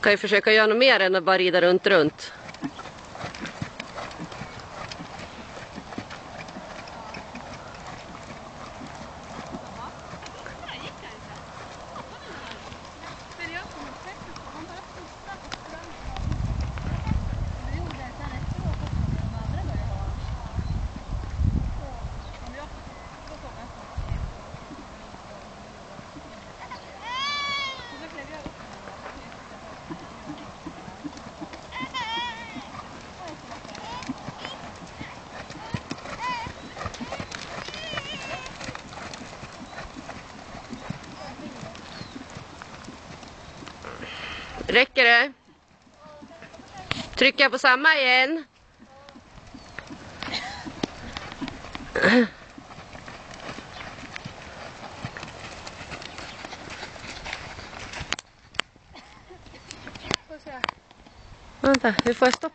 Kan ju försöka göra något mer än att bara rida runt, runt. Räcker det? Trycker jag på samma igen? Vänta, hur får jag stopp